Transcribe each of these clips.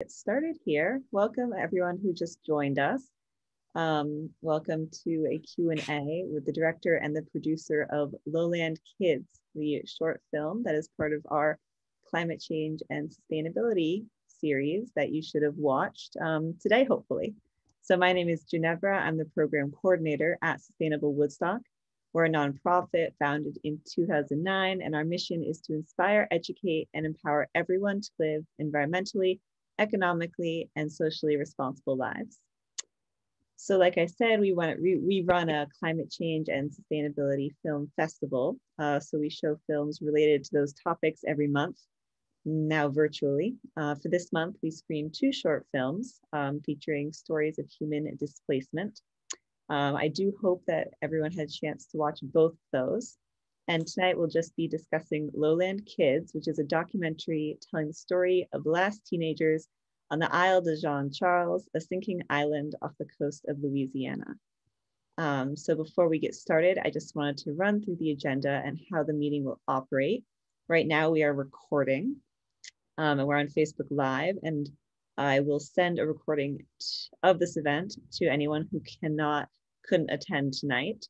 Get started here. Welcome everyone who just joined us. Um, welcome to a Q&A with the director and the producer of Lowland Kids, the short film that is part of our climate change and sustainability series that you should have watched um, today, hopefully. So my name is Ginevra. I'm the program coordinator at Sustainable Woodstock. We're a nonprofit founded in 2009, and our mission is to inspire, educate, and empower everyone to live environmentally, economically, and socially responsible lives. So like I said, we, want, we, we run a climate change and sustainability film festival. Uh, so we show films related to those topics every month, now virtually. Uh, for this month, we screened two short films um, featuring stories of human displacement. Um, I do hope that everyone had a chance to watch both those. And tonight we'll just be discussing Lowland Kids, which is a documentary telling the story of the last teenagers on the Isle de Jean Charles, a sinking island off the coast of Louisiana. Um, so before we get started, I just wanted to run through the agenda and how the meeting will operate. Right now we are recording um, and we're on Facebook Live and I will send a recording of this event to anyone who cannot, couldn't attend tonight.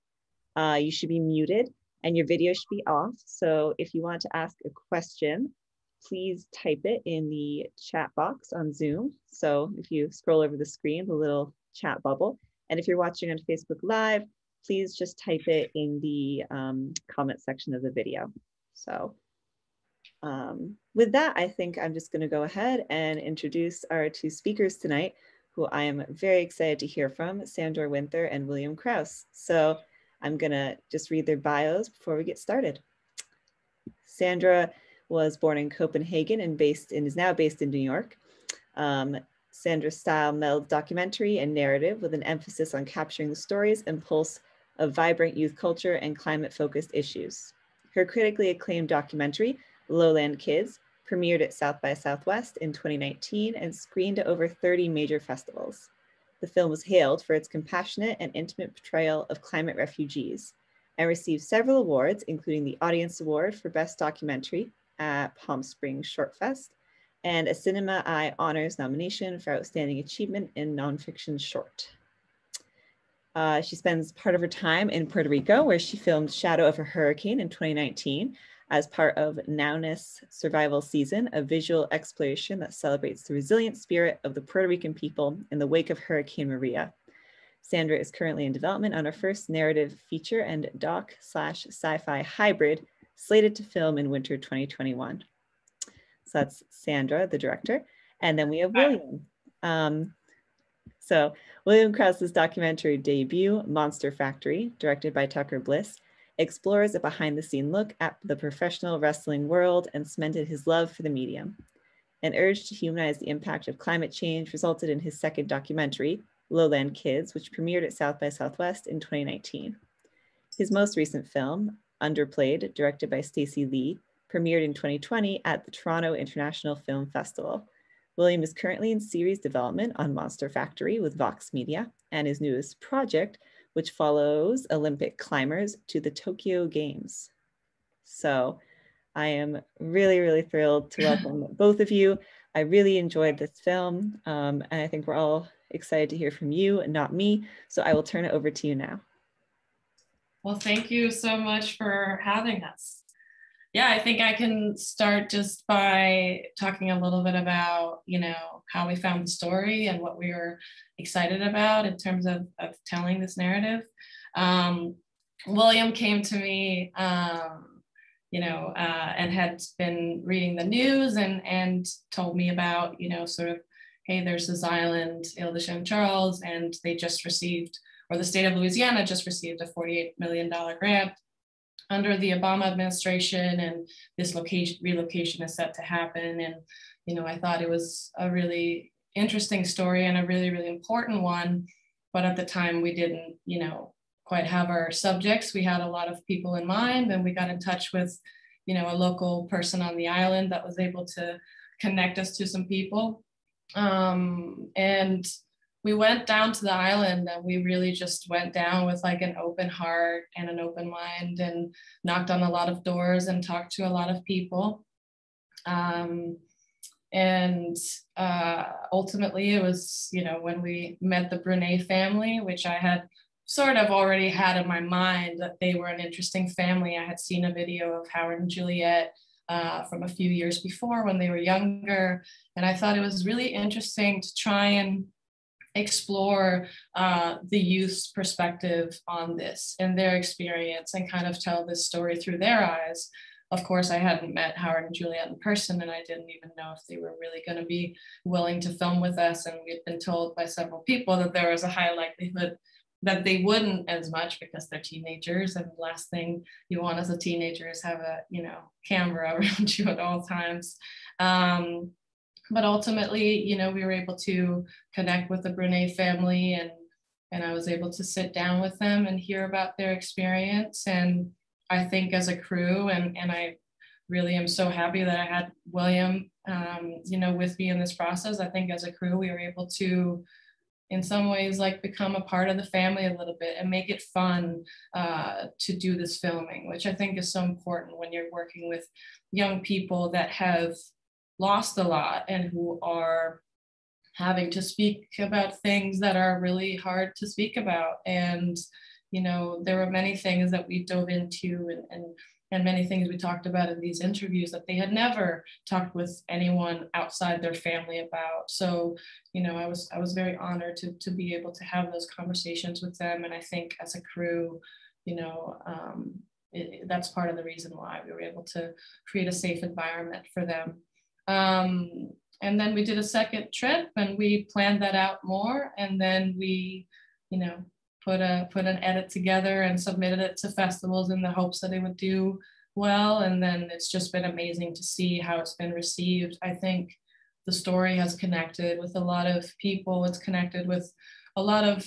Uh, you should be muted and your video should be off. So if you want to ask a question, please type it in the chat box on Zoom. So if you scroll over the screen, the little chat bubble. And if you're watching on Facebook Live, please just type it in the um, comment section of the video. So um, with that, I think I'm just gonna go ahead and introduce our two speakers tonight, who I am very excited to hear from, Sandra Winther and William Crouse. So I'm gonna just read their bios before we get started. Sandra was born in Copenhagen and based and is now based in New York. Um, Sandra's style melds documentary and narrative with an emphasis on capturing the stories and pulse of vibrant youth culture and climate focused issues. Her critically acclaimed documentary, Lowland Kids, premiered at South by Southwest in 2019 and screened at over 30 major festivals. The film was hailed for its compassionate and intimate portrayal of climate refugees and received several awards, including the Audience Award for Best Documentary at Palm Springs Short Fest and a Cinema Eye Honors nomination for Outstanding Achievement in Nonfiction Short. Uh, she spends part of her time in Puerto Rico, where she filmed Shadow of a Hurricane in 2019 as part of Nowness Survival Season, a visual exploration that celebrates the resilient spirit of the Puerto Rican people in the wake of Hurricane Maria. Sandra is currently in development on her first narrative feature and doc slash sci-fi hybrid slated to film in winter 2021. So that's Sandra, the director. And then we have William. Um, so William Crouse's documentary debut, Monster Factory, directed by Tucker Bliss, explores a behind the scene look at the professional wrestling world and cemented his love for the medium. An urge to humanize the impact of climate change resulted in his second documentary, Lowland Kids, which premiered at South by Southwest in 2019. His most recent film, Underplayed, directed by Stacey Lee, premiered in 2020 at the Toronto International Film Festival. William is currently in series development on Monster Factory with Vox Media, and his newest project, which follows Olympic climbers to the Tokyo Games. So I am really, really thrilled to welcome both of you. I really enjoyed this film, um, and I think we're all excited to hear from you and not me. So I will turn it over to you now. Well, thank you so much for having us. Yeah, I think I can start just by talking a little bit about, you know, how we found the story and what we were excited about in terms of, of telling this narrative. Um, William came to me, um, you know, uh, and had been reading the news and, and told me about, you know, sort of, hey, there's this island, Isle de Charles, and they just received or the state of Louisiana just received a $48 million grant under the Obama administration and this location relocation is set to happen. And, you know, I thought it was a really interesting story and a really, really important one. But at the time we didn't, you know, quite have our subjects. We had a lot of people in mind and we got in touch with, you know, a local person on the island that was able to connect us to some people. Um, and we went down to the island and we really just went down with like an open heart and an open mind and knocked on a lot of doors and talked to a lot of people. Um, and uh, ultimately it was you know when we met the brunet family which i had sort of already had in my mind that they were an interesting family i had seen a video of howard and juliet uh, from a few years before when they were younger and i thought it was really interesting to try and explore uh, the youth's perspective on this and their experience and kind of tell this story through their eyes of course, I hadn't met Howard and Juliet in person, and I didn't even know if they were really going to be willing to film with us. And we'd been told by several people that there was a high likelihood that they wouldn't as much because they're teenagers. And the last thing you want as a teenager is have a you know camera around you at all times. Um, but ultimately, you know, we were able to connect with the Brunet family and and I was able to sit down with them and hear about their experience and I think as a crew, and and I really am so happy that I had William, um, you know, with me in this process. I think as a crew, we were able to, in some ways, like become a part of the family a little bit and make it fun uh, to do this filming, which I think is so important when you're working with young people that have lost a lot and who are having to speak about things that are really hard to speak about. And you know, there were many things that we dove into and, and and many things we talked about in these interviews that they had never talked with anyone outside their family about. So you know i was i was very honored to, to be able to have those conversations with them. And i think as a crew you know um, it, that's part of the reason why we were able to create a safe environment for them um, and then we did a second trip and we planned that out more and then we you know put a put an edit together and submitted it to festivals in the hopes that it would do well. And then it's just been amazing to see how it's been received. I think the story has connected with a lot of people. It's connected with a lot of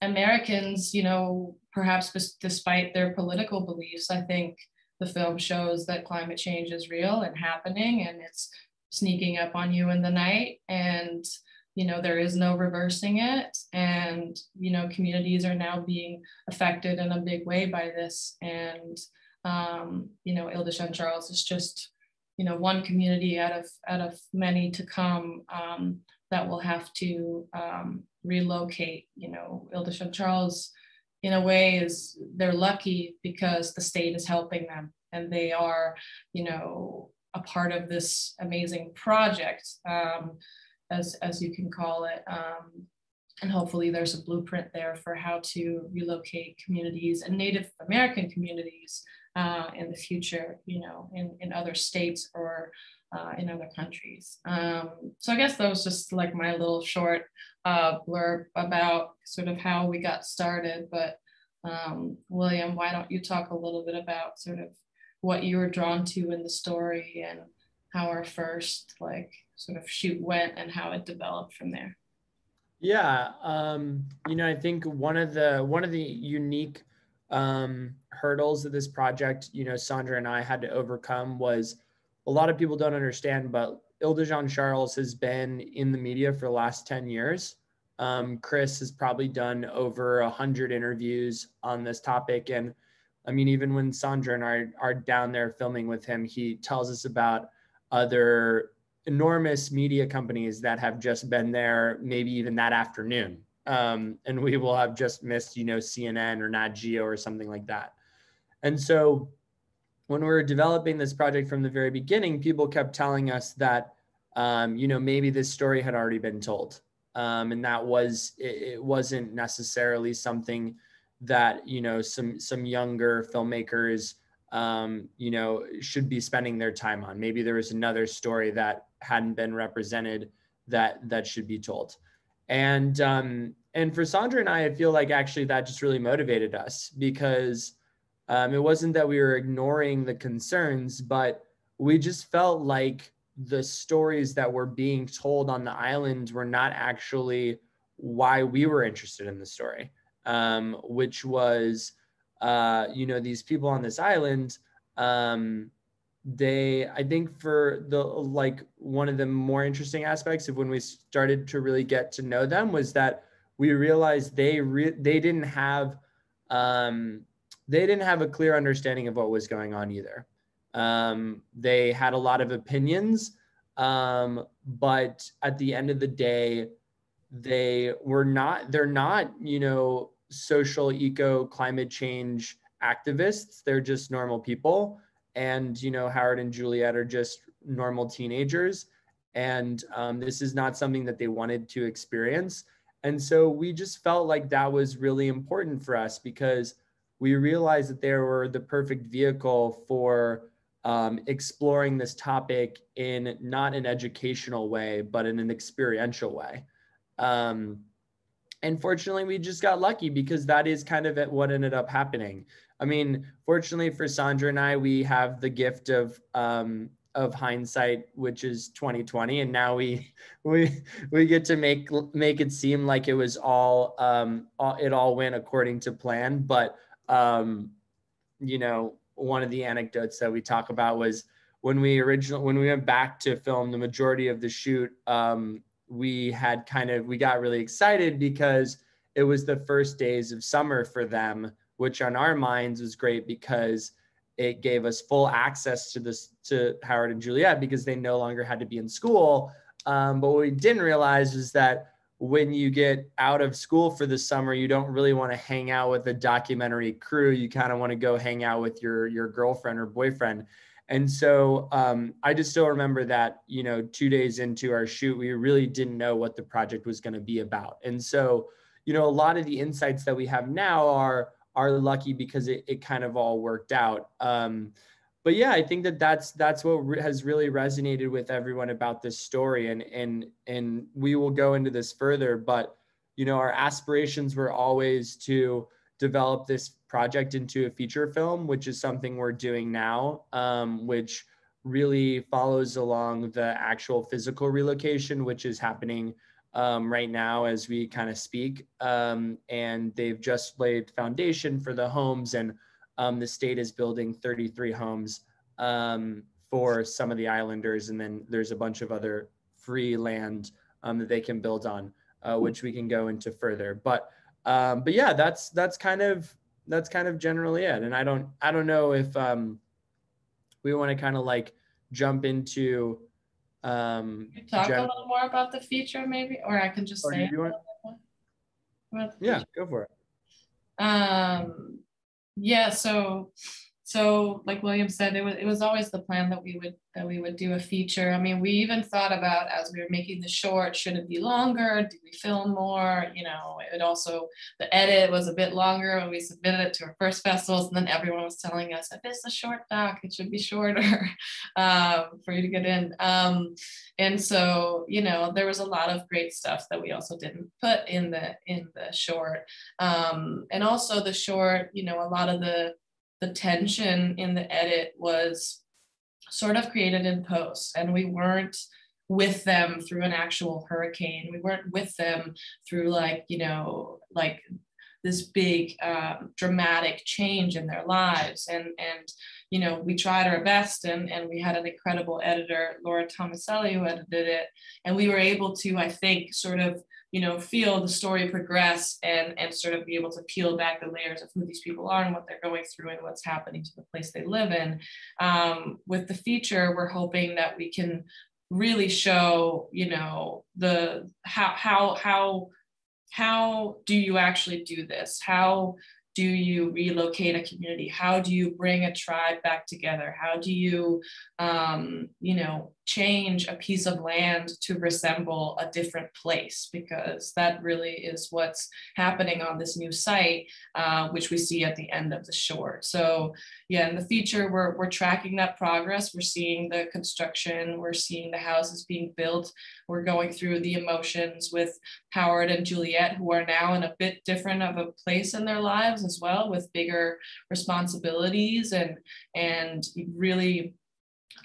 Americans, you know, perhaps despite their political beliefs. I think the film shows that climate change is real and happening and it's sneaking up on you in the night. And you know there is no reversing it and you know communities are now being affected in a big way by this and um, you know Isle de Charles is just you know one community out of out of many to come um, that will have to um, relocate you know Isle de Jean Charles in a way is they're lucky because the state is helping them and they are you know a part of this amazing project um, as, as you can call it. Um, and hopefully there's a blueprint there for how to relocate communities and Native American communities uh, in the future, you know, in, in other states or uh, in other countries. Um, so I guess that was just like my little short uh, blurb about sort of how we got started. But um, William, why don't you talk a little bit about sort of what you were drawn to in the story and how our first like sort of shoot went and how it developed from there. Yeah, um, you know, I think one of the one of the unique um, hurdles of this project, you know, Sandra and I had to overcome was a lot of people don't understand, but Isle de Jean Charles has been in the media for the last 10 years. Um, Chris has probably done over a hundred interviews on this topic. And I mean, even when Sandra and I are down there filming with him, he tells us about other enormous media companies that have just been there maybe even that afternoon um, and we will have just missed you know cnn or nat geo or something like that and so when we were developing this project from the very beginning people kept telling us that um, you know maybe this story had already been told um, and that was it, it wasn't necessarily something that you know some some younger filmmakers um, you know, should be spending their time on. Maybe there was another story that hadn't been represented that that should be told. And um, and for Sandra and I, I feel like actually that just really motivated us because um, it wasn't that we were ignoring the concerns, but we just felt like the stories that were being told on the island were not actually why we were interested in the story, um, which was uh, you know, these people on this island, um, they, I think for the, like one of the more interesting aspects of when we started to really get to know them was that we realized they, re- they didn't have, um, they didn't have a clear understanding of what was going on either. Um, they had a lot of opinions Um, but at the end of the day, they were not, they're not, you know, social eco climate change activists. They're just normal people. And, you know, Howard and Juliet are just normal teenagers. And um, this is not something that they wanted to experience. And so we just felt like that was really important for us because we realized that they were the perfect vehicle for um, exploring this topic in not an educational way, but in an experiential way. Um, and fortunately, we just got lucky because that is kind of what ended up happening. I mean, fortunately for Sandra and I, we have the gift of um, of hindsight, which is 2020, and now we we we get to make make it seem like it was all um, all, it all went according to plan. But um, you know, one of the anecdotes that we talk about was when we original when we went back to film the majority of the shoot. Um, we had kind of we got really excited because it was the first days of summer for them, which on our minds was great because it gave us full access to this to Howard and Juliet because they no longer had to be in school. Um, but what we didn't realize is that when you get out of school for the summer, you don't really want to hang out with a documentary crew. You kind of want to go hang out with your your girlfriend or boyfriend. And so um, I just still remember that, you know, two days into our shoot, we really didn't know what the project was going to be about. And so, you know, a lot of the insights that we have now are are lucky because it, it kind of all worked out. Um, but yeah, I think that that's that's what re- has really resonated with everyone about this story, and and and we will go into this further. But you know, our aspirations were always to develop this project into a feature film, which is something we're doing now, um, which really follows along the actual physical relocation, which is happening um, right now as we kind of speak. Um, and they've just laid foundation for the homes, and um, the state is building 33 homes um, for some of the islanders. And then there's a bunch of other free land um, that they can build on, uh, which we can go into further. But um, but yeah, that's that's kind of that's kind of generally it. And I don't I don't know if we want to kind of like jump into um, talk gen- a little more about the feature, maybe, or I can just say. You yeah, go for it. Um, yeah. So so like william said it was, it was always the plan that we would that we would do a feature. I mean we even thought about as we were making the short should it be longer? Do we film more? You know it also the edit was a bit longer when we submitted it to our first festivals and then everyone was telling us if it's a short doc it should be shorter um, for you to get in. Um, and so you know there was a lot of great stuff that we also didn't put in the in the short. Um, and also the short you know a lot of the the tension in the edit was sort of created in post and we weren't with them through an actual hurricane. We weren't with them through like you know like this big um, dramatic change in their lives. And and you know we tried our best and and we had an incredible editor laura tomaselli who edited it. And we were able to i think sort of you know, feel the story progress and and sort of be able to peel back the layers of who these people are and what they're going through and what's happening to the place they live in. Um, with the feature, we're hoping that we can really show, you know, the how how how how do you actually do this? How do you relocate a community? How do you bring a tribe back together? How do you, um, you know, change a piece of land to resemble a different place? Because that really is what's happening on this new site, uh, which we see at the end of the short. So yeah, in the feature, we're, we're tracking that progress. We're seeing the construction, we're seeing the houses being built. We're going through the emotions with Howard and Juliet, who are now in a bit different of a place in their lives as well, with bigger responsibilities and and really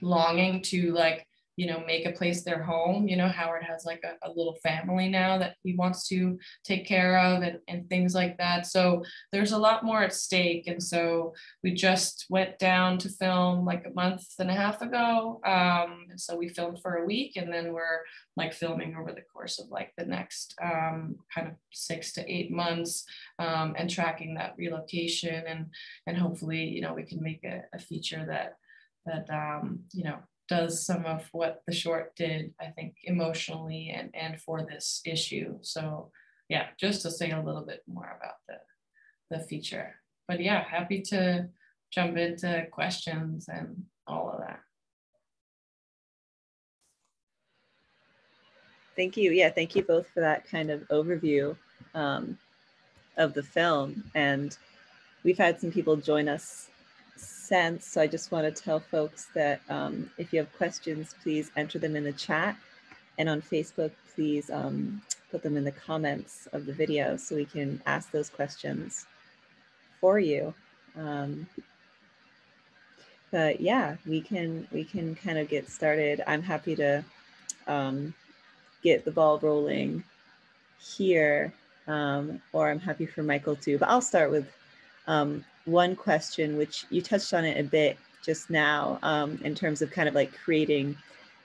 longing to like you know, make a place their home. You know, Howard has like a, a, little family now that he wants to take care of and, and things like that. So there's a lot more at stake. And so we just went down to film like a month and a half ago. Um, and so we filmed for a week and then we're like filming over the course of like the next um, kind of six to eight months um, and tracking that relocation and and hopefully, you know, we can make a, a feature that that um, you know does some of what the short did, I think, emotionally and, and for this issue. So yeah, just to say a little bit more about the, the feature. But yeah, happy to jump into questions and all of that. Thank you. Yeah, thank you both for that kind of overview um, of the film. And we've had some people join us since, so I just want to tell folks that um, if you have questions, please enter them in the chat. And on Facebook, please um, put them in the comments of the video so we can ask those questions for you. Um, but yeah, we can we can kind of get started. I'm happy to um, get the ball rolling here, um, or I'm happy for Michael too. But I'll start with um, one question, which you touched on it a bit just now, um, in terms of kind of like creating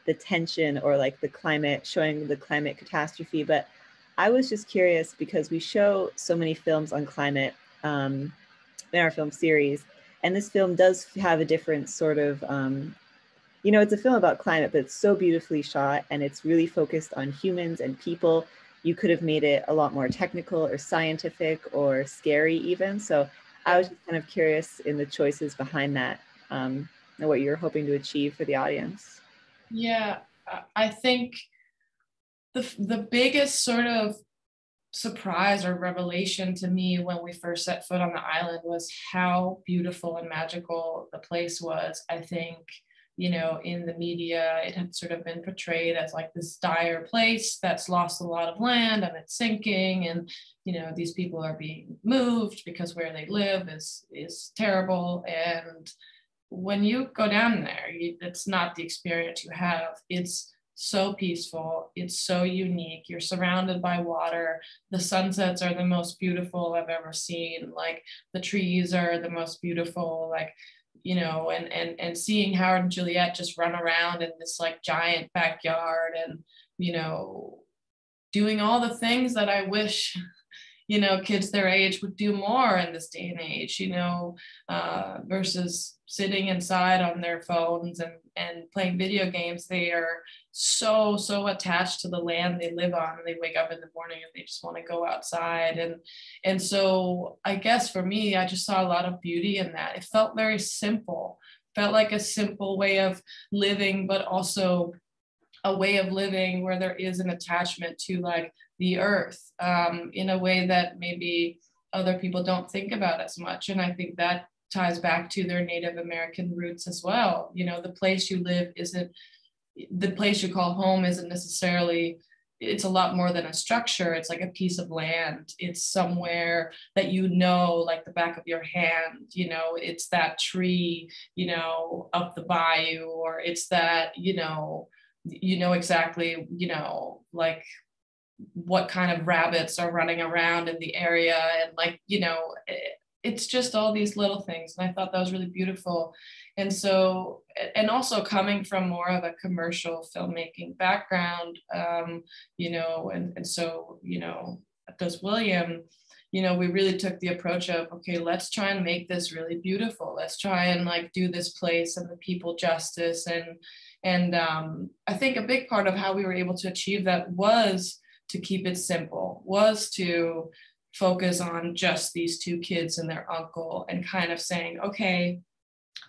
the tension or like the climate, showing the climate catastrophe. But I was just curious because we show so many films on climate um, in our film series, and this film does have a different sort of um, you know, it's a film about climate, but it's so beautifully shot and it's really focused on humans and people. You could have made it a lot more technical or scientific or scary, even. So I was just kind of curious in the choices behind that um, and what you're hoping to achieve for the audience. Yeah, I think the the biggest sort of surprise or revelation to me when we first set foot on the island was how beautiful and magical the place was. I think you know, in the media, it had sort of been portrayed as like this dire place that's lost a lot of land and it's sinking, and you know, these people are being moved because where they live is is terrible. And when you go down there, you, it's not the experience you have. It's so peaceful. It's so unique. You're surrounded by water. The sunsets are the most beautiful I've ever seen. Like the trees are the most beautiful. Like you know, and and and seeing Howard and Juliet just run around in this like giant backyard and you know, doing all the things that I wish you know kids their age would do more in this day and age you know uh, versus sitting inside on their phones and and playing video games. They are so so attached to the land they live on and they wake up in the morning and they just want to go outside and and so i guess for me i just saw a lot of beauty in that. It felt very simple felt like a simple way of living but also a way of living where there is an attachment to like the earth um, in a way that maybe other people don't think about as much and i think that ties back to their native american roots as well. You know the place you live isn't the place you call home isn't necessarily it's a lot more than a structure. It's like a piece of land. It's somewhere that you know like the back of your hand you know it's that tree you know up the bayou or it's that you know you know exactly you know like what kind of rabbits are running around in the area and like you know it's just all these little things and i thought that was really beautiful. And so and also coming from more of a commercial filmmaking background um, you know and, and so you know does william you know we really took the approach of okay let's try and make this really beautiful. Let's try and like do this place and the people justice. And and um, i think a big part of how we were able to achieve that was to keep it simple was to focus on just these two kids and their uncle and kind of saying okay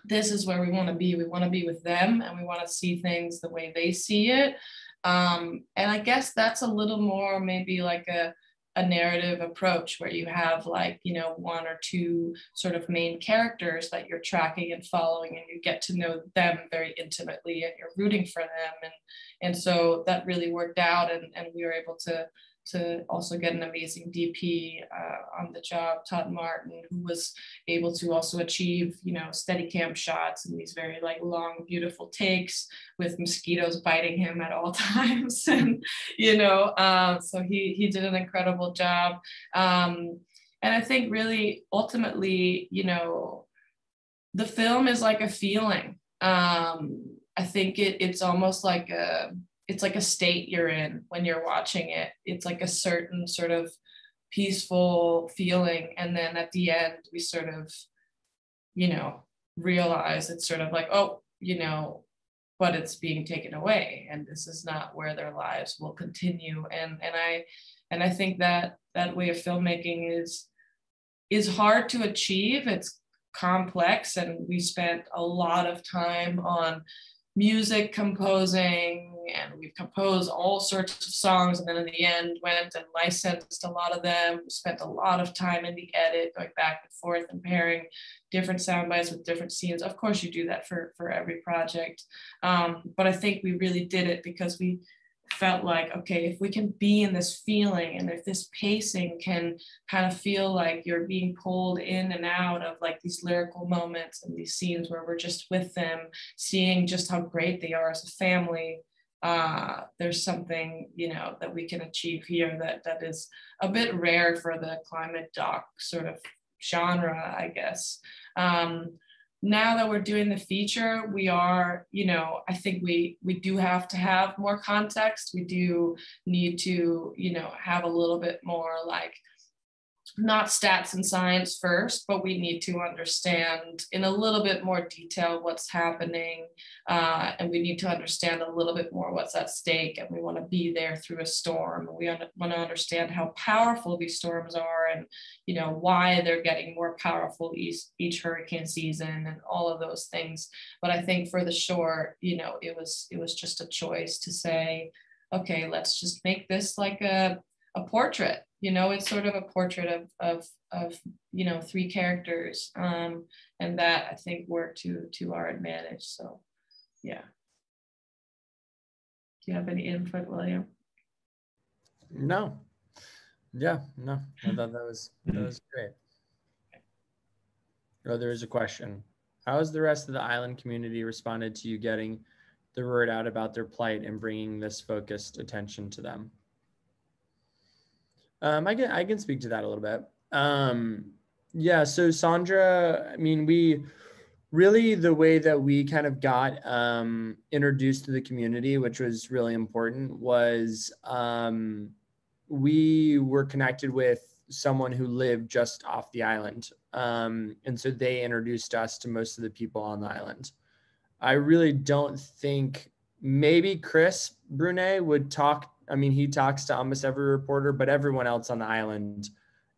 this is where we want to be. We want to be with them and we want to see things the way they see it. Um, and I guess that's a little more maybe like a, a narrative approach where you have like, you know, one or two sort of main characters that you're tracking and following and you get to know them very intimately and you're rooting for them. And, and so that really worked out and, and we were able to to also get an amazing DP uh, on the job, Todd Martin, who was able to also achieve, you know, steady cam shots and these very like long, beautiful takes with mosquitoes biting him at all times. and, you know, uh, so he, he did an incredible job. Um, and I think really ultimately, you know, the film is like a feeling. Um, I think it, it's almost like a, it's like a state you're in when you're watching it. It's like a certain sort of peaceful feeling. And then at the end, we sort of, you know, realize it's sort of like, oh, you know, but it's being taken away and this is not where their lives will continue and and i and i think that that way of filmmaking is is hard to achieve it's complex and we spent a lot of time on music composing and we've composed all sorts of songs and then in the end went and licensed a lot of them we spent a lot of time in the edit going back and forth and pairing different sound bites with different scenes. Of course you do that for for every project um, but i think we really did it because we felt like okay if we can be in this feeling and if this pacing can kind of feel like you're being pulled in and out of like these lyrical moments and these scenes where we're just with them seeing just how great they are as a family uh, there's something you know that we can achieve here that that is a bit rare for the climate doc sort of genre i guess. Um, now that we're doing the feature we are you know i think we we do have to have more context. We do need to you know have a little bit more like not stats and science first, but we need to understand in a little bit more detail what's happening. Uh, and we need to understand a little bit more what's at stake. And we want to be there through a storm. We want to understand how powerful these storms are and, you know, why they're getting more powerful each, each hurricane season and all of those things. But I think for the short, you know, it was, it was just a choice to say, okay, let's just make this like a, a portrait you know it's sort of a portrait of of of you know three characters um and that i think worked to to our advantage so yeah. Do you have any input william? No. Yeah no. I thought that was that was great. Oh there is a question. How has the rest of the island community responded to you getting the word out about their plight and bringing this focused attention to them um, I can I can speak to that a little bit. Um, yeah, so Sandra, I mean, we really the way that we kind of got um, introduced to the community, which was really important, was um, we were connected with someone who lived just off the island, um, and so they introduced us to most of the people on the island. I really don't think maybe Chris Brunet would talk I mean, he talks to almost every reporter, but everyone else on the island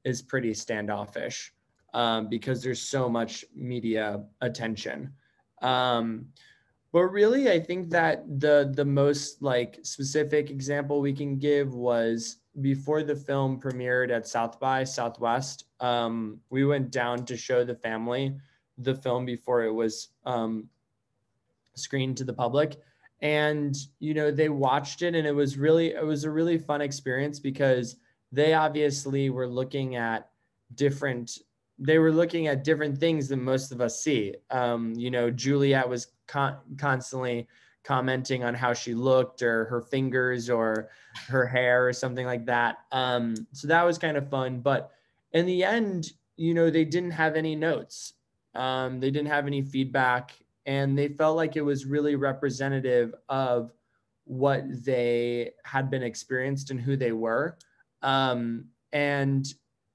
is pretty standoffish um, because there's so much media attention. Um, but really, I think that the the most like specific example we can give was before the film premiered at South by Southwest. Um, we went down to show the family the film before it was um, screened to the public and you know they watched it and it was really it was a really fun experience because they obviously were looking at different they were looking at different things than most of us see. Um, you know juliet was con- constantly commenting on how she looked or her fingers or her hair or something like that. Um, so that was kind of fun but in the end you know they didn't have any notes. Um, they didn't have any feedback and they felt like it was really representative of what they had been experienced and who they were. Um, and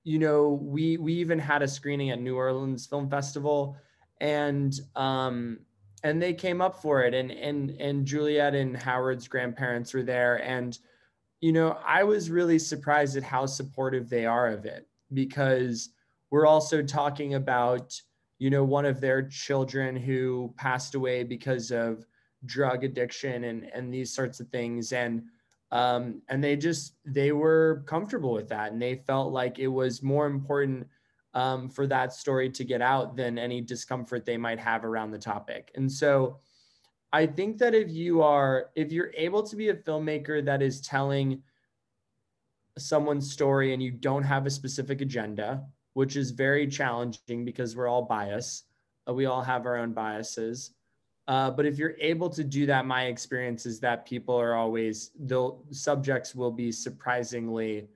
you know we we even had a screening at new orleans film festival and um, and they came up for it. And and and juliet and howard's grandparents were there. And you know i was really surprised at how supportive they are of it because we're also talking about you know, one of their children who passed away because of drug addiction and, and these sorts of things. And, um, and they just, they were comfortable with that. And they felt like it was more important um, for that story to get out than any discomfort they might have around the topic. And so I think that if you are, if you're able to be a filmmaker that is telling someone's story and you don't have a specific agenda, which is very challenging because we're all biased. Uh, we all have our own biases. Uh, but if you're able to do that, my experience is that people are always the subjects will be surprisingly,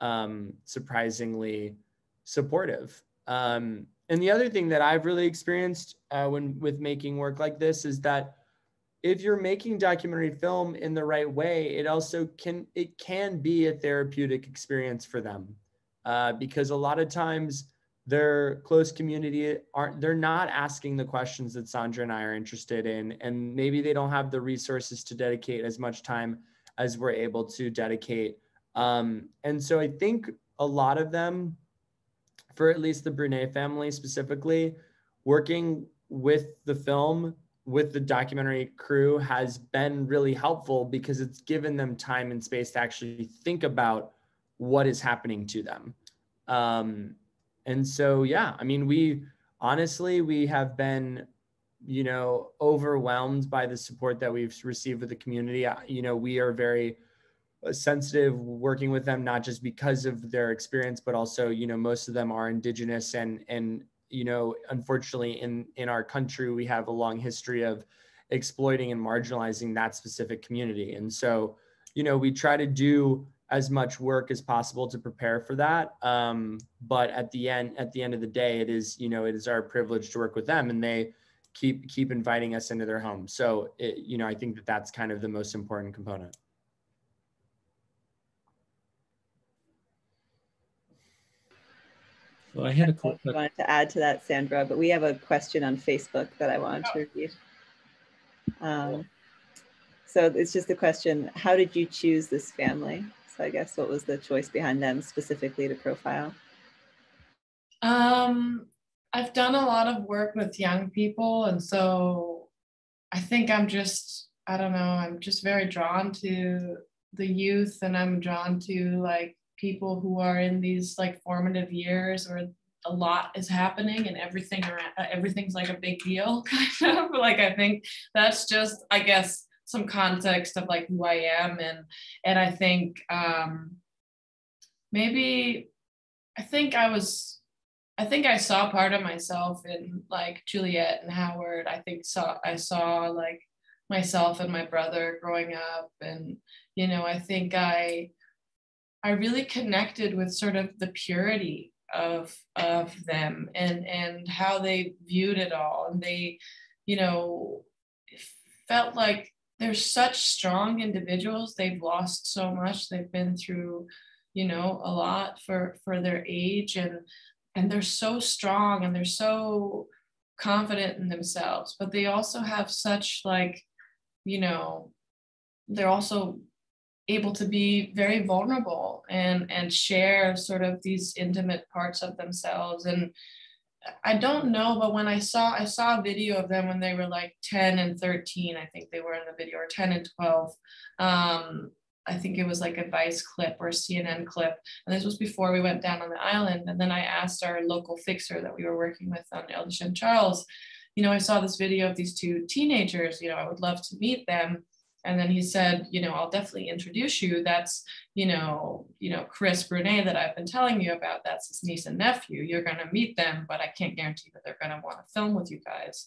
um, surprisingly supportive. Um, and the other thing that I've really experienced uh, when with making work like this is that if you're making documentary film in the right way, it also can it can be a therapeutic experience for them uh, because a lot of times their close community aren't they're not asking the questions that Sandra and I are interested in and maybe they don't have the resources to dedicate as much time as we're able to dedicate. Um, and so I think a lot of them for at least the Brunet family specifically working with the film with the documentary crew has been really helpful because it's given them time and space to actually think about what is happening to them. Um, and so yeah i mean we honestly we have been you know overwhelmed by the support that we've received with the community. You know we are very uh, sensitive working with them not just because of their experience but also you know most of them are indigenous and and you know unfortunately in in our country we have a long history of exploiting and marginalizing that specific community. And so you know we try to do as much work as possible to prepare for that. Um, but at the end, at the end of the day, it is you know it is our privilege to work with them, and they keep keep inviting us into their home. So it, you know I think that that's kind of the most important component. Well, I had a quick. I wanted to add to that, Sandra, but we have a question on Facebook that I wanted to read. Um, so it's just a question: How did you choose this family? I guess what was the choice behind them specifically to profile? Um, I've done a lot of work with young people, and so I think I'm just I don't know I'm just very drawn to the youth, and I'm drawn to like people who are in these like formative years where a lot is happening and everything around everything's like a big deal kind of like i think that's just i guess some context of like who I am and and I think um, maybe I think I was I think I saw part of myself in like Juliet and Howard. I think saw I saw like myself and my brother growing up and you know I think I I really connected with sort of the purity of of them and and how they viewed it all and they you know felt like they're such strong individuals. They've lost so much. They've been through you know a lot for for their age and and they're so strong and they're so confident in themselves but they also have such like you know they're also able to be very vulnerable and and share sort of these intimate parts of themselves and I don't know, but when I saw I saw a video of them when they were like 10 and 13, I think they were in the video, or 10 and 12. Um, I think it was like a Vice clip or CNN clip. And this was before we went down on the island. And then I asked our local fixer that we were working with on Isle de Charles, you know, I saw this video of these two teenagers, you know, I would love to meet them and then he said you know i'll definitely introduce you. That's you know you know chris brunet that i've been telling you about. That's his niece and nephew. You're going to meet them but i can't guarantee that they're going to want to film with you guys.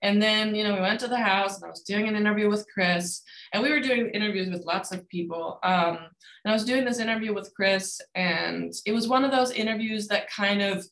And then you know we went to the house and i was doing an interview with chris and we were doing interviews with lots of people. Um, and i was doing this interview with chris and it was one of those interviews that kind of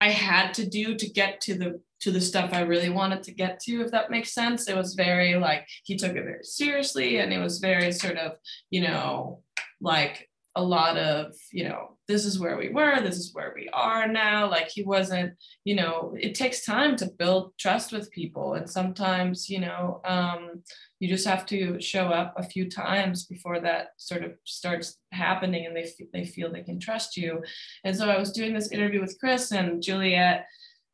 i had to do to get to the to the stuff I really wanted to get to, if that makes sense. It was very like he took it very seriously and it was very sort of, you know, like a lot of, you know, this is where we were, this is where we are now. Like he wasn't, you know, it takes time to build trust with people. And sometimes, you know, um, you just have to show up a few times before that sort of starts happening and they, they feel they can trust you. And so I was doing this interview with Chris and Juliet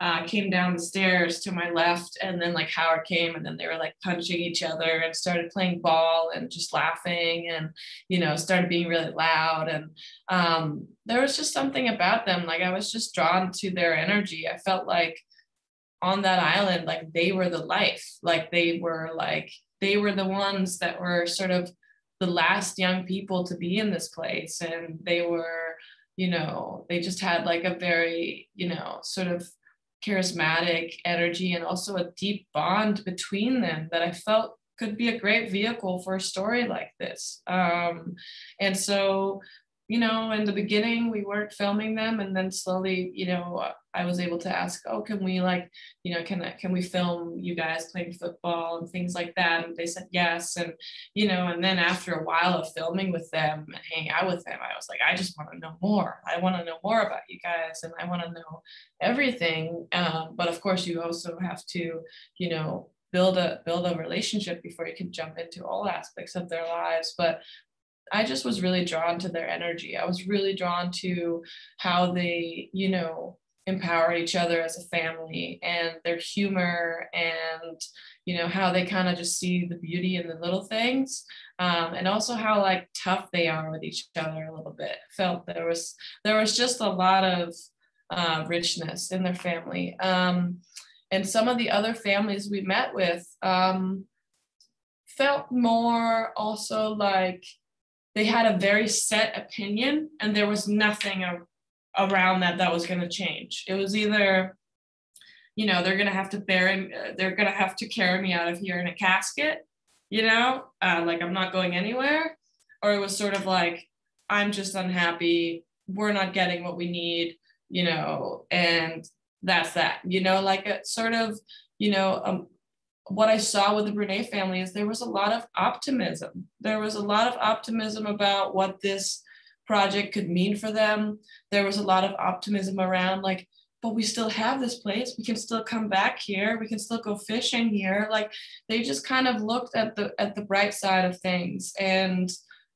uh, came down the stairs to my left, and then like Howard came, and then they were like punching each other and started playing ball and just laughing, and you know started being really loud, and um, there was just something about them. Like I was just drawn to their energy. I felt like on that island, like they were the life. Like they were like they were the ones that were sort of the last young people to be in this place, and they were you know they just had like a very you know sort of charismatic energy and also a deep bond between them that I felt could be a great vehicle for a story like this. Um, and so you know, in the beginning we weren't filming them, and then slowly, you know, I was able to ask, oh, can we like, you know, can can we film you guys playing football and things like that? And they said yes, and you know, and then after a while of filming with them and hanging out with them, I was like, I just want to know more. I want to know more about you guys, and I want to know everything. Um, but of course, you also have to, you know, build a build a relationship before you can jump into all aspects of their lives but I just was really drawn to their energy. I was really drawn to how they, you know, empower each other as a family and their humor and you know how they kind of just see the beauty in the little things um, and also how like tough they are with each other a little bit felt there was there was just a lot of uh, richness in their family um, and some of the other families we met with um, felt more also like they had a very set opinion and there was nothing a, around that that was going to change. It was either you know they're going to have to bury they're going to have to carry me out of here in a casket you know uh, like i'm not going anywhere. Or it was sort of like i'm just unhappy we're not getting what we need you know and that's that you know like a sort of you know um, what I saw with the Brunet family is there was a lot of optimism. There was a lot of optimism about what this project could mean for them. There was a lot of optimism around like, but we still have this place. We can still come back here. We can still go fishing here. Like they just kind of looked at the at the bright side of things. And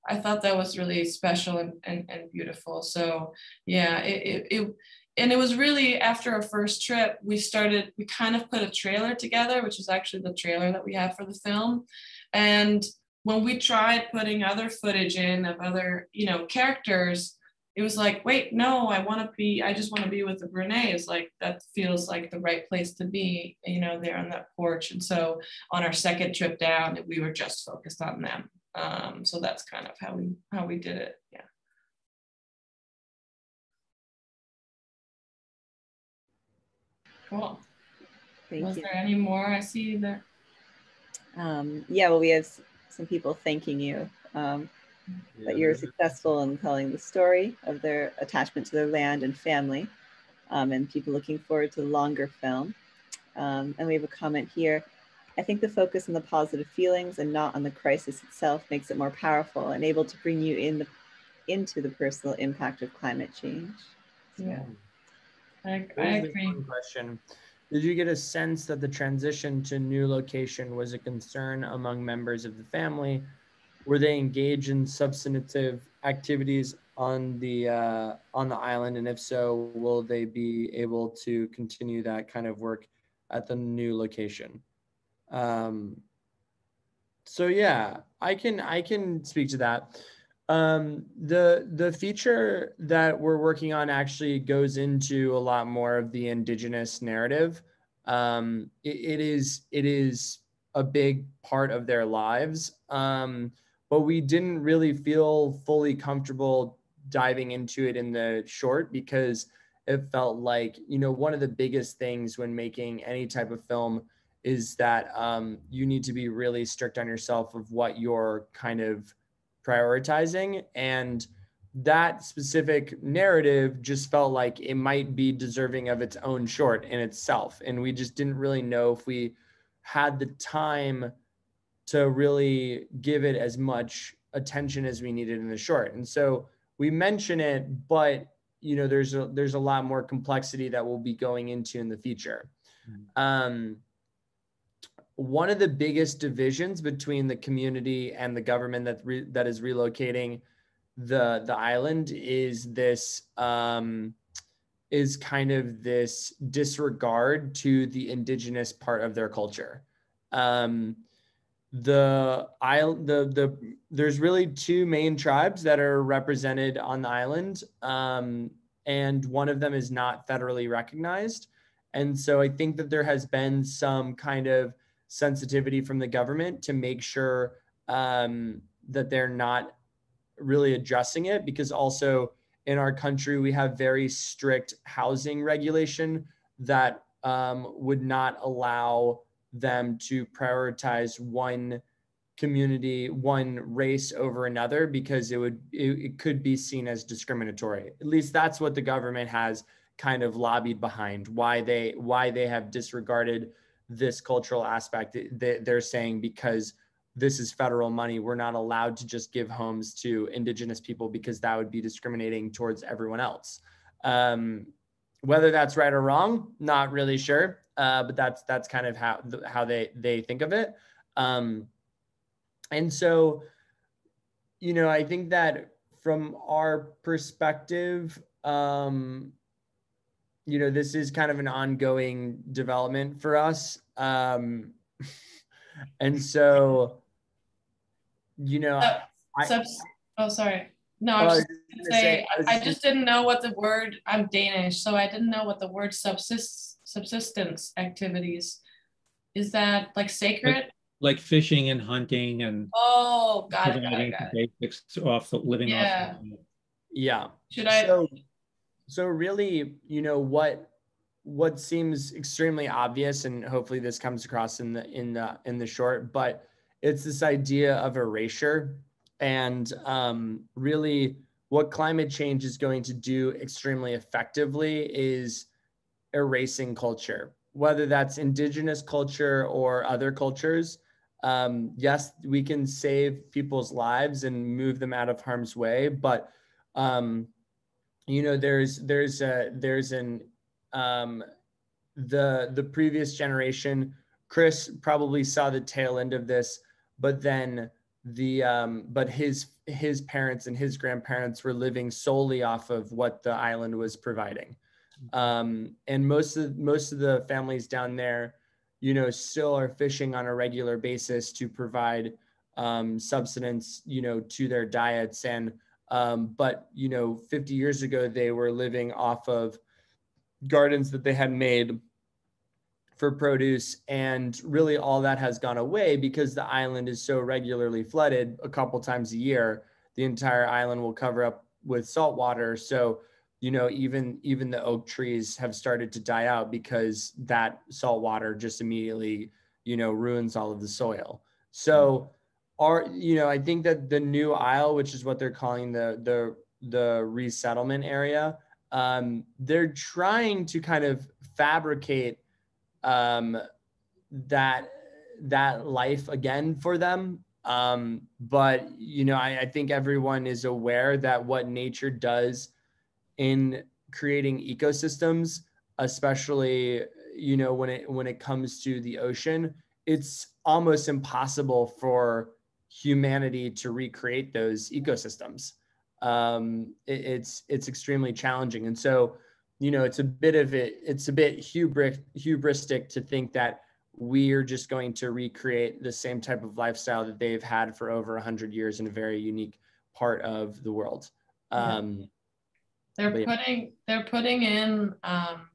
I thought that was really special and, and, and beautiful. So yeah, it, it, it and it was really after our first trip we started we kind of put a trailer together which is actually the trailer that we have for the film. And when we tried putting other footage in of other you know characters it was like wait no i want to be i just want to be with the brunets like that feels like the right place to be you know there on that porch. And so on our second trip down we were just focused on them. Um, so that's kind of how we how we did it. Yeah Cool. Thank Was you. there any more? I see that. Um, yeah, well, we have some people thanking you um, yeah, that you're successful in telling the story of their attachment to their land and family, um, and people looking forward to the longer film. Um, and we have a comment here. I think the focus on the positive feelings and not on the crisis itself makes it more powerful and able to bring you in the, into the personal impact of climate change. Yeah. I, I agree. Question. Did you get a sense that the transition to new location was a concern among members of the family? Were they engaged in substantive activities on the uh, on the island, and if so, will they be able to continue that kind of work at the new location? Um, so yeah, I can I can speak to that. Um, the the feature that we're working on actually goes into a lot more of the indigenous narrative. Um, it, it is it is a big part of their lives, um, but we didn't really feel fully comfortable diving into it in the short because it felt like you know one of the biggest things when making any type of film is that um, you need to be really strict on yourself of what your kind of prioritizing and that specific narrative just felt like it might be deserving of its own short in itself and we just didn't really know if we had the time to really give it as much attention as we needed in the short and so we mention it but you know there's a there's a lot more complexity that we'll be going into in the future mm-hmm. um, one of the biggest divisions between the community and the government that re, that is relocating the the island is this um, is kind of this disregard to the indigenous part of their culture. Um, the island the the there's really two main tribes that are represented on the island um, and one of them is not federally recognized and so i think that there has been some kind of sensitivity from the government to make sure um, that they're not really addressing it because also in our country we have very strict housing regulation that um, would not allow them to prioritize one community one race over another because it would it, it, could be seen as discriminatory. At least that's what the government has kind of lobbied behind why they why they have disregarded this cultural aspect they, they're saying because this is federal money we're not allowed to just give homes to indigenous people because that would be discriminating towards everyone else. Um, whether that's right or wrong not really sure uh, but that's that's kind of how how they they think of it. Um, and so, you know, I think that from our perspective, um, you know, this is kind of an ongoing development for us. Um, and so, you know, uh, I, oh, sorry. No, I was, just gonna say, say I, I, just didn't know what the word, I'm Danish, so I didn't know what the word subsist, subsistence activities, is that like sacred? like fishing and hunting and oh got it, got it, got it. basics off the living yeah. off the, yeah should i so, so really you know what what seems extremely obvious and hopefully this comes across in the in the in the short but it's this idea of erasure. And um, really what climate change is going to do extremely effectively is erasing culture whether that's indigenous culture or other cultures. Um, yes, we can save people's lives and move them out of harm's way, but um, you know, there's there's a there's an um, the the previous generation. Chris probably saw the tail end of this, but then the um, but his his parents and his grandparents were living solely off of what the island was providing, um, and most of most of the families down there you know, still are fishing on a regular basis to provide um, subsistence, you know, to their diets. And, um, but, you know, 50 years ago, they were living off of gardens that they had made for produce. And really all that has gone away because the island is so regularly flooded a couple times a year. The entire island will cover up with salt water. So, you know even even the oak trees have started to die out because that salt water just immediately you know ruins all of the soil so are you know i think that the new isle which is what they're calling the the the resettlement area um, they're trying to kind of fabricate um, that that life again for them. Um, but you know I, I think everyone is aware that what nature does in creating ecosystems, especially you know when it when it comes to the ocean, it's almost impossible for humanity to recreate those ecosystems. Um, it, it's it's extremely challenging, and so you know it's a bit of it. It's a bit hubris, hubristic to think that we're just going to recreate the same type of lifestyle that they've had for over 100 years in a very unique part of the world. Um, they're putting they're putting in um,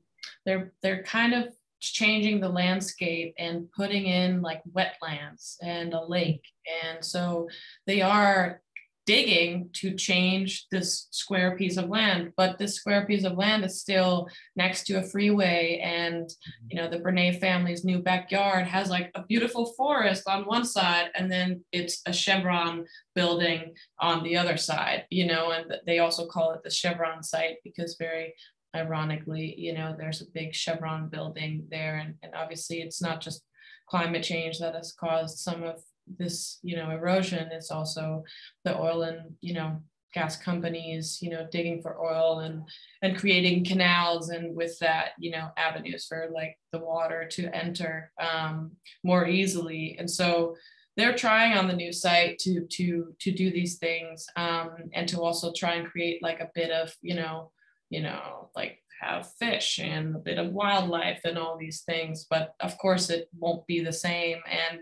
they're they're kind of changing the landscape and putting in like wetlands and a lake. And so they are digging to change this square piece of land but this square piece of land is still next to a freeway and you know the Brunet family's new backyard has like a beautiful forest on one side and then it's a chevron building on the other side you know and they also call it the chevron site because very ironically you know there's a big chevron building there and, and obviously it's not just climate change that has caused some of this you know erosion. It's also the oil and you know gas companies you know digging for oil and and creating canals and with that you know avenues for like the water to enter um, more easily. And so they're trying on the new site to to to do these things um, and to also try and create like a bit of you know you know like have fish and a bit of wildlife and all these things but of course it won't be the same. And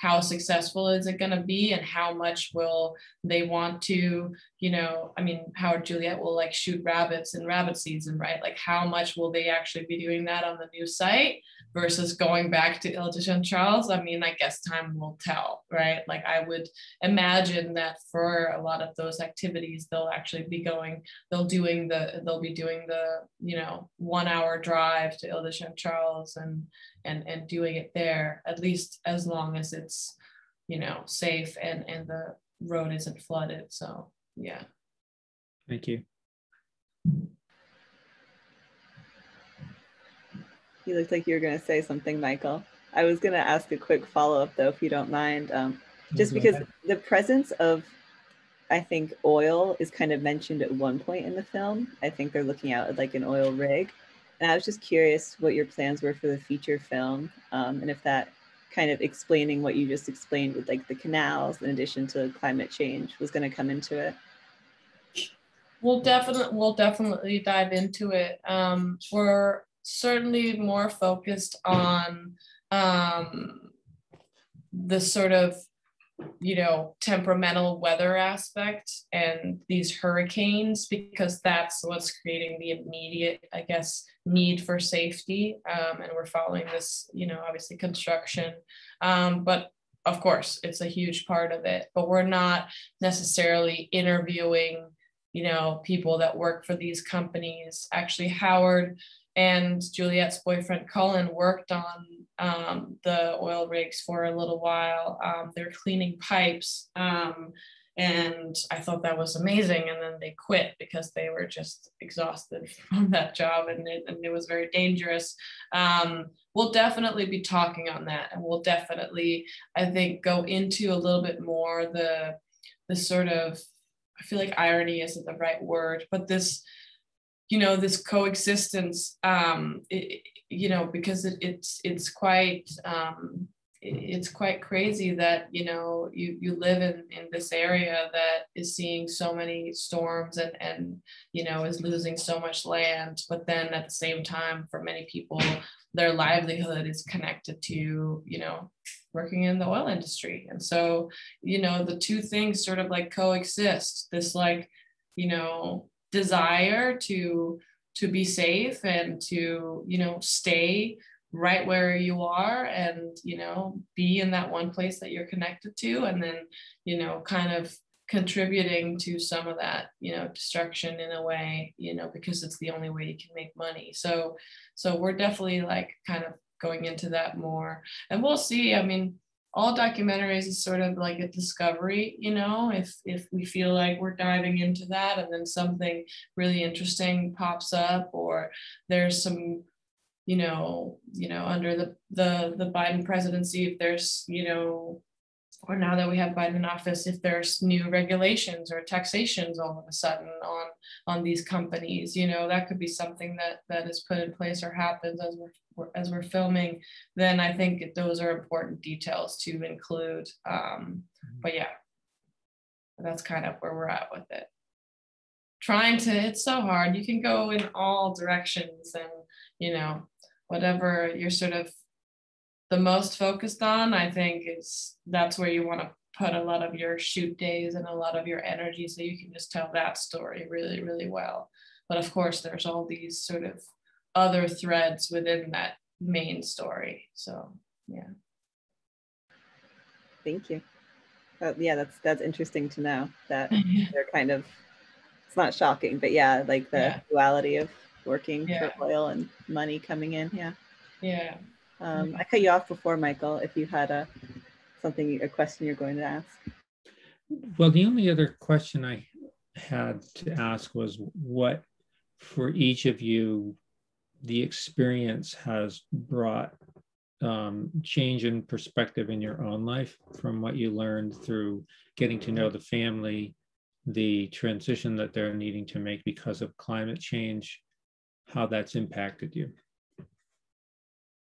how successful is it going to be and how much will they want to you know i mean howard juliet will like shoot rabbits in rabbit season right like how much will they actually be doing that on the new site versus going back to Jean Charles, I mean, I guess time will tell, right? Like I would imagine that for a lot of those activities, they'll actually be going, they'll doing the, they'll be doing the, you know, one hour drive to Jean Charles and and and doing it there, at least as long as it's you know, safe and and the road isn't flooded. So yeah. Thank you. You looked like you were going to say something, Michael. I was going to ask a quick follow up, though, if you don't mind. Um, just because the presence of, I think, oil is kind of mentioned at one point in the film. I think they're looking out at like an oil rig. And I was just curious what your plans were for the feature film um, and if that kind of explaining what you just explained with like the canals in addition to climate change was going to come into it. We'll definitely we'll definitely dive into it. Um, we're certainly more focused on um, the sort of you know temperamental weather aspect and these hurricanes because that's what's creating the immediate i guess need for safety. Um, and we're following this you know obviously construction. Um, but of course it's a huge part of it. But we're not necessarily interviewing you know people that work for these companies. Actually howard and Juliet's boyfriend Colin worked on um, the oil rigs for a little while. Um, they're cleaning pipes, um, and I thought that was amazing. And then they quit because they were just exhausted from that job, and it, and it was very dangerous. Um, we'll definitely be talking on that, and we'll definitely, I think, go into a little bit more the the sort of I feel like irony isn't the right word, but this you know this coexistence um, it, you know because it, it's it's quite um, it's quite crazy that you know you you live in in this area that is seeing so many storms and and you know is losing so much land but then at the same time for many people their livelihood is connected to you know working in the oil industry. And so you know the two things sort of like coexist this like you know desire to to be safe and to you know stay right where you are and you know be in that one place that you're connected to and then you know kind of contributing to some of that you know destruction in a way you know because it's the only way you can make money. So so we're definitely like kind of going into that more. And we'll see. I mean all documentaries is sort of like a discovery you know if if we feel like we're diving into that and then something really interesting pops up or there's some you know you know under the the the biden presidency if there's you know or now that we have Biden in office, if there's new regulations or taxations all of a sudden on on these companies, you know, that could be something that that is put in place or happens as we're as we're filming. Then I think those are important details to include. Um, but yeah, that's kind of where we're at with it. Trying to, it's so hard. You can go in all directions, and you know, whatever you're sort of the most focused on, I think is that's where you want to put a lot of your shoot days and a lot of your energy so you can just tell that story really, really well. But of course, there's all these sort of other threads within that main story. So yeah. Thank you. Uh, yeah, that's that's interesting to know that they're kind of it's not shocking, but yeah, like the yeah. duality of working yeah. for oil and money coming in. Yeah. Yeah. Um, I cut you off before, Michael, if you had a something, a question you're going to ask. Well, the only other question I had to ask was what, for each of you, the experience has brought um, change in perspective in your own life from what you learned through getting to know the family, the transition that they're needing to make because of climate change, how that's impacted you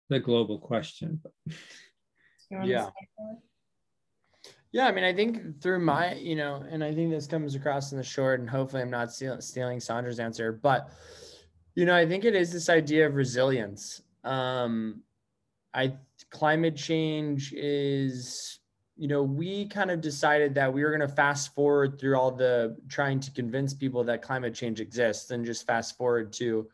the global question. Yeah. Yeah, I mean, I think through my, you know, and I think this comes across in the short, and hopefully I'm not steal, stealing Sandra's answer, but, you know, I think it is this idea of resilience. Um, I climate change is, you know, we kind of decided that we were going to fast forward through all the trying to convince people that climate change exists and just fast forward to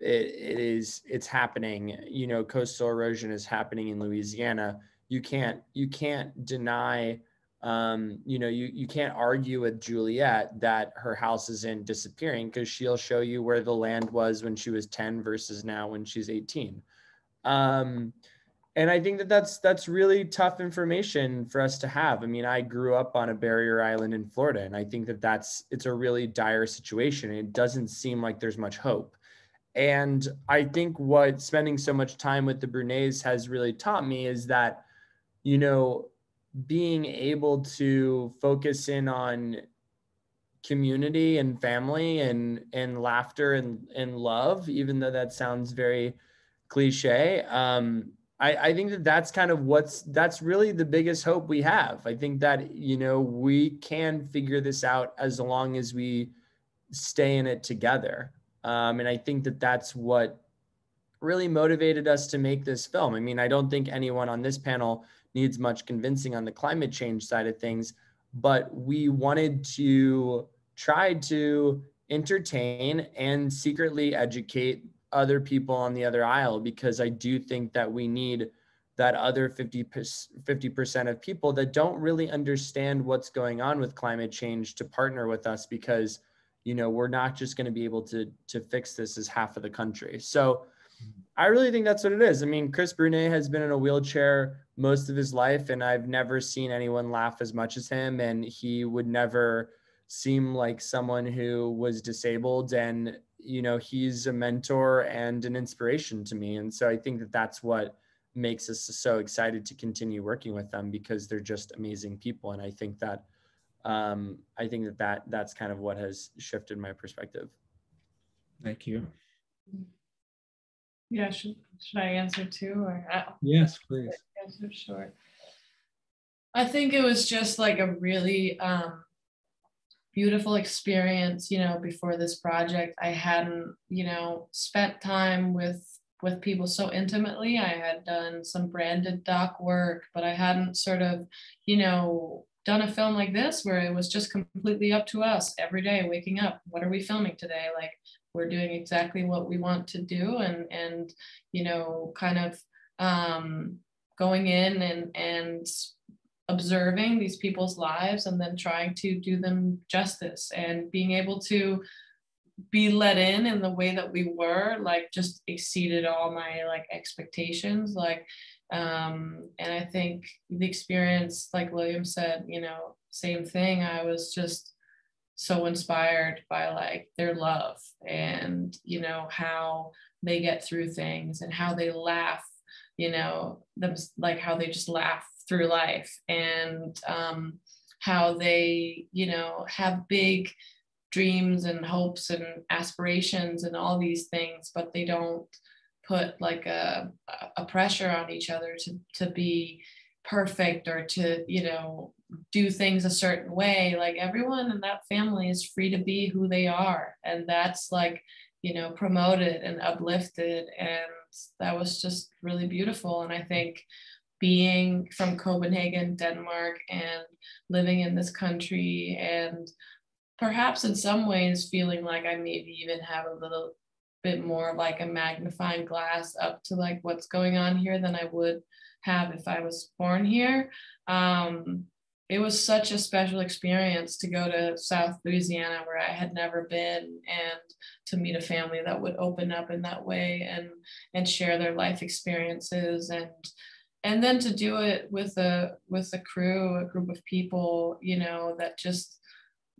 it, it is it's happening you know coastal erosion is happening in louisiana you can't you can't deny um, you know you you can't argue with juliette that her house is in disappearing because she'll show you where the land was when she was 10 versus now when she's 18 um, and I think that that's that's really tough information for us to have. I mean, I grew up on a barrier island in Florida, and I think that that's it's a really dire situation. It doesn't seem like there's much hope. And I think what spending so much time with the Brunets has really taught me is that, you know, being able to focus in on community and family and and laughter and and love, even though that sounds very cliche. Um, I, I think that that's kind of what's that's really the biggest hope we have. I think that you know we can figure this out as long as we stay in it together. Um, and I think that that's what really motivated us to make this film. I mean, I don't think anyone on this panel needs much convincing on the climate change side of things, but we wanted to try to entertain and secretly educate other people on the other aisle because I do think that we need that other 50 percent of people that don't really understand what's going on with climate change to partner with us because you know we're not just going to be able to to fix this as half of the country. So mm-hmm. i really think that's what it is. I mean chris brunet has been in a wheelchair most of his life and i've never seen anyone laugh as much as him and he would never seem like someone who was disabled and you know he's a mentor and an inspiration to me. And so i think that that's what makes us so excited to continue working with them because they're just amazing people. And i think that um, i think that, that that's kind of what has shifted my perspective. Thank you. Yeah should, should i answer too or uh, yes please. answer short i think it was just like a really um, beautiful experience you know before this project. I hadn't you know spent time with with people so intimately. I had done some branded doc work but i hadn't sort of you know done a film like this where it was just completely up to us every day waking up what are we filming today? Like we're doing exactly what we want to do and and you know kind of um going in and and observing these people's lives and then trying to do them justice and being able to be let in in the way that we were like just exceeded all my like expectations. Like um and i think the experience like william said you know same thing. I was just so inspired by like their love and you know how they get through things and how they laugh you know them like how they just laugh through life and um, how they, you know, have big dreams and hopes and aspirations and all these things, but they don't put like a, a pressure on each other to, to be perfect or to, you know, do things a certain way. Like everyone in that family is free to be who they are. And that's like, you know, promoted and uplifted. And that was just really beautiful. And I think being from Copenhagen, Denmark, and living in this country, and perhaps in some ways feeling like I maybe even have a little bit more like a magnifying glass up to like what's going on here than I would have if I was born here. Um, it was such a special experience to go to South Louisiana where I had never been and to meet a family that would open up in that way and and share their life experiences and and then to do it with a with a crew a group of people you know that just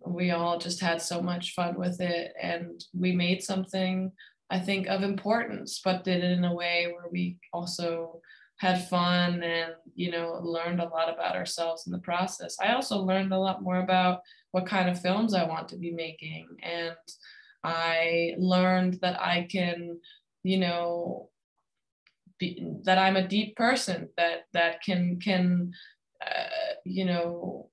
we all just had so much fun with it and we made something i think of importance but did it in a way where we also had fun and you know learned a lot about ourselves in the process. I also learned a lot more about what kind of films i want to be making and i learned that i can you know be, that I'm a deep person that that can can uh, you know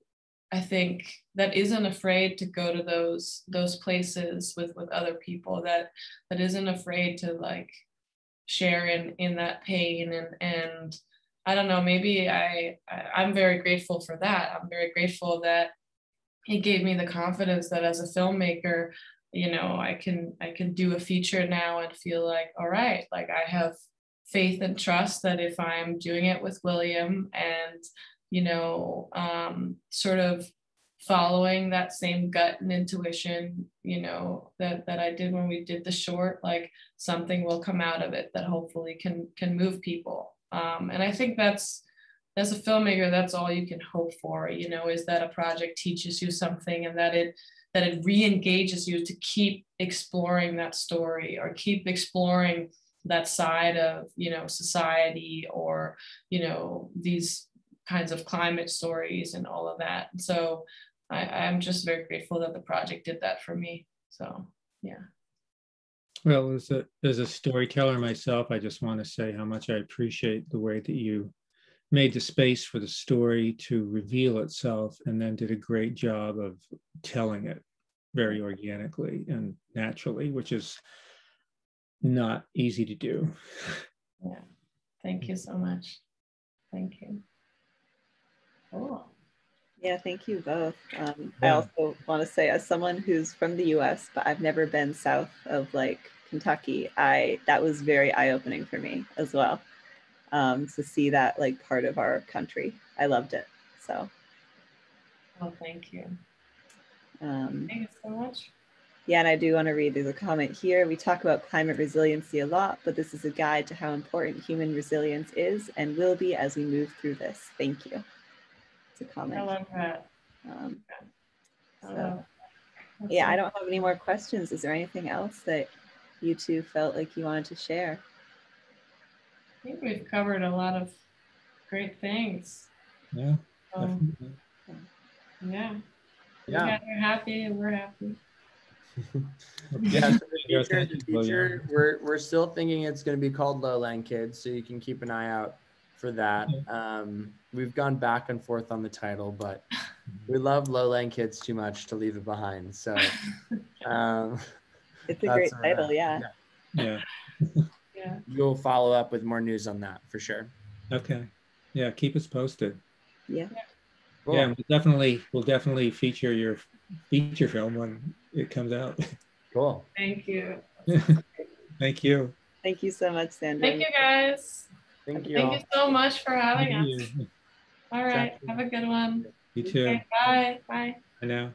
I think that isn't afraid to go to those those places with with other people that that isn't afraid to like share in in that pain and and I don't know maybe I, I I'm very grateful for that. I'm very grateful that it gave me the confidence that as a filmmaker you know I can I can do a feature now and feel like all right like I have faith and trust that if I'm doing it with William and, you know, um, sort of following that same gut and intuition, you know, that that I did when we did the short, like something will come out of it that hopefully can can move people. Um, and I think that's as a filmmaker, that's all you can hope for, you know, is that a project teaches you something and that it that it re-engages you to keep exploring that story or keep exploring that side of you know society or you know these kinds of climate stories and all of that. So I, i'm just very grateful that the project did that for me. So yeah. Well as a as a storyteller myself i just want to say how much i appreciate the way that you made the space for the story to reveal itself and then did a great job of telling it very organically and naturally which is not easy to do. Yeah. Thank you so much. Thank you cool yeah, thank you both. Um, yeah. I also want to say, as someone who's from the U.S., but I've never been south of like Kentucky, I that was very eye-opening for me as well um, to see that like part of our country. I loved it. So. Oh, thank you. Um, thank you so much. Yeah, and I do want to read. There's a comment here. We talk about climate resiliency a lot, but this is a guide to how important human resilience is and will be as we move through this. Thank you to comment. I love that. Um, so, yeah, I don't have any more questions. Is there anything else that you two felt like you wanted to share? I think we've covered a lot of great things. Yeah. Um, yeah. Yeah. You guys are happy and we're happy. yeah, so the future, the future we're, we're still thinking it's going to be called Lowland Kids, so you can keep an eye out for that. Um, we've gone back and forth on the title, but we love Lowland Kids too much to leave it behind. So um, it's a great title, yeah. Yeah. yeah. You'll follow up with more news on that for sure. Okay. Yeah, keep us posted. Yeah. Cool. Yeah, we'll definitely we'll definitely feature your feature film when it comes out. Cool. Thank you. Thank you. Thank you so much, Sandra. Thank you guys. Thank you. Thank you so much for having Thank us. You. All right. Have a good one. You too. Okay, bye. Bye. I now.